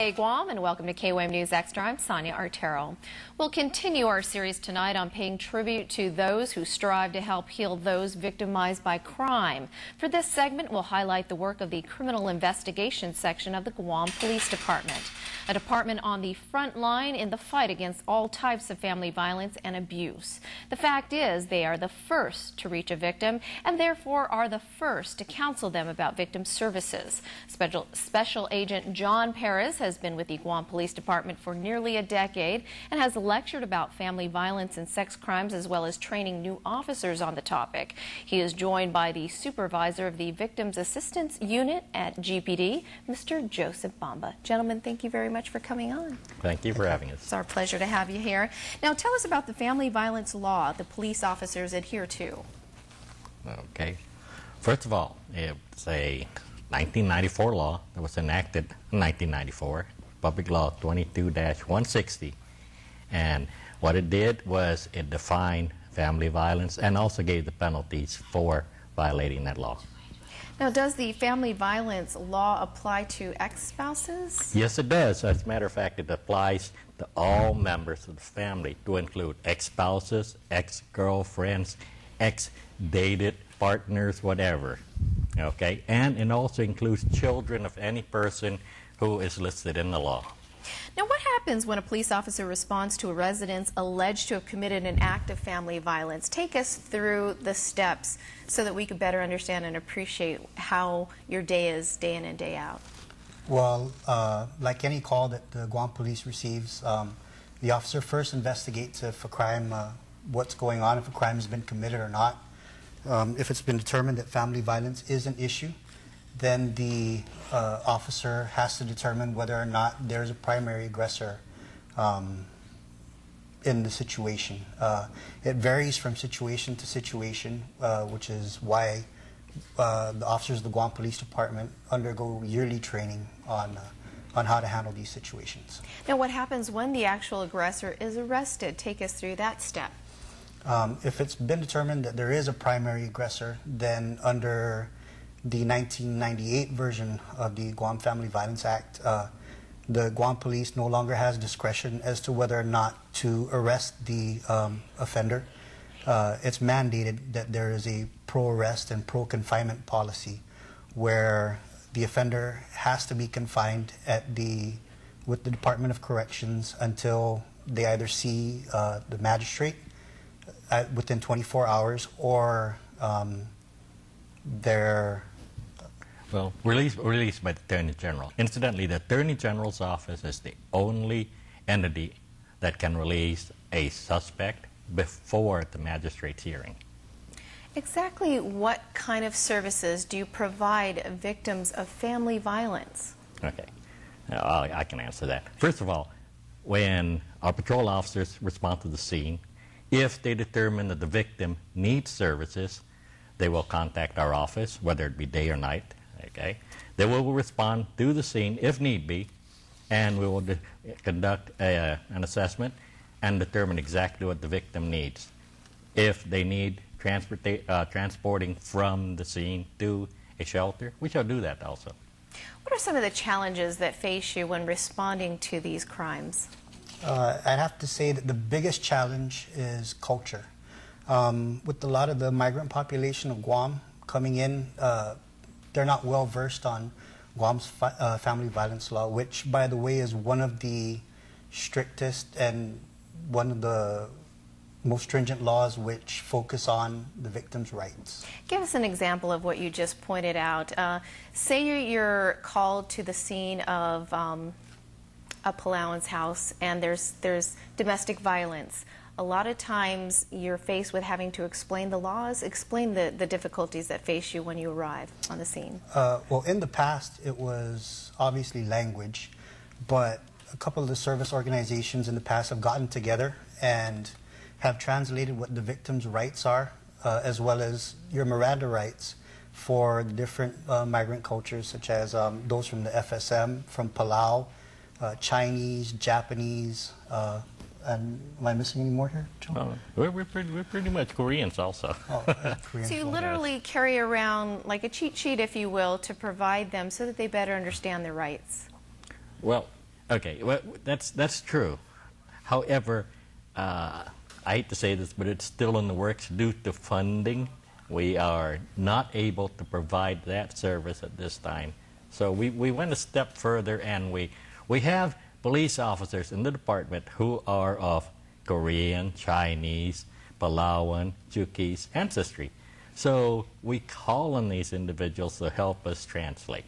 Hey Guam and welcome to KUAM News Extra. I'm Sonia Artero. We'll continue our series tonight on paying tribute to those who strive to help heal those victimized by crime. For this segment, we'll highlight the work of the Criminal Investigation Section of the Guam Police Department, a department on the front line in the fight against all types of family violence and abuse. The fact is, they are the first to reach a victim and therefore are the first to counsel them about victim services. Special, Special Agent John Perez has has been with the Guam Police Department for nearly a decade and has lectured about family violence and sex crimes as well as training new officers on the topic. He is joined by the supervisor of the Victims Assistance Unit at GPD, Mr. Joseph Bamba. Gentlemen, thank you very much for coming on. Thank you for having us. It's our pleasure to have you here. Now, tell us about the family violence law the police officers adhere to. Okay. First of all, it's a 1994 law that was enacted in 1994, Public Law 22-160. And what it did was it defined family violence and also gave the penalties for violating that law. Now, does the family violence law apply to ex-spouses? Yes, it does. As a matter of fact, it applies to all members of the family, to include ex-spouses, ex-girlfriends, ex-dated partners, whatever. Okay, and it also includes children of any person who is listed in the law. Now, what happens when a police officer responds to a residence alleged to have committed an act of family violence? Take us through the steps so that we could better understand and appreciate how your day is day in and day out. Well, uh, like any call that the Guam police receives, um, the officer first investigates if a crime, uh, what's going on, if a crime has been committed or not. Um, if it's been determined that family violence is an issue, then the uh, officer has to determine whether or not there's a primary aggressor um, in the situation. Uh, it varies from situation to situation, uh, which is why uh, the officers of the Guam Police Department undergo yearly training on uh, on how to handle these situations. Now, what happens when the actual aggressor is arrested? Take us through that step. Um, if it's been determined that there is a primary aggressor, then under the 1998 version of the Guam Family Violence Act, uh, the Guam police no longer has discretion as to whether or not to arrest the um, offender. Uh, it's mandated that there is a pro-arrest and pro-confinement policy where the offender has to be confined at the with the Department of Corrections until they either see uh, the magistrate at, within 24 hours or um, they're well released released by the Attorney General. Incidentally, the Attorney General's office is the only entity that can release a suspect before the magistrate's hearing. Exactly what kind of services do you provide victims of family violence? Okay, now, I can answer that. First of all, when our patrol officers respond to the scene, if they determine that the victim needs services, they will contact our office, whether it be day or night. Okay, they will respond to the scene if need be, and we will conduct a, an assessment and determine exactly what the victim needs. If they need uh, transporting from the scene to a shelter, we shall do that also. What are some of the challenges that face you when responding to these crimes? Uh, I'd have to say that the biggest challenge is culture. Um, with a lot of the migrant population of Guam coming in, uh, they're not well versed on Guam's fi uh, family violence law, which, by the way, is one of the strictest and one of the most stringent laws which focus on the victim's rights. Give us an example of what you just pointed out. Uh, say you're called to the scene of um, a Palauan's house and there's, there's domestic violence. A lot of times you're faced with having to explain the laws, explain the, the difficulties that face you when you arrive on the scene. Uh, well, in the past, it was obviously language, but a couple of the service organizations in the past have gotten together and have translated what the victim's rights are, uh, as well as your Miranda rights for different uh, migrant cultures, such as um, those from the FSM, from Palau, uh, Chinese, Japanese, uh, and am I missing any more here? Oh, we're, we're, pretty, we're pretty much Koreans also. Oh, so you literally carry around like a cheat sheet, if you will, to provide them so that they better understand their rights. Well, Okay, well, that's that's true. However, uh, I hate to say this, but it's still in the works due to funding. We are not able to provide that service at this time. So we, we went a step further and we, we have police officers in the department who are of Korean, Chinese, Palauan, Chuukese ancestry. So we call on these individuals to help us translate.